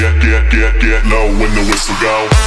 get, get, get, get low when the whistle go.